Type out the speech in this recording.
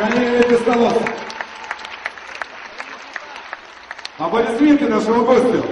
Корнелия Пестолоса. Аплодисменты нашему гостю.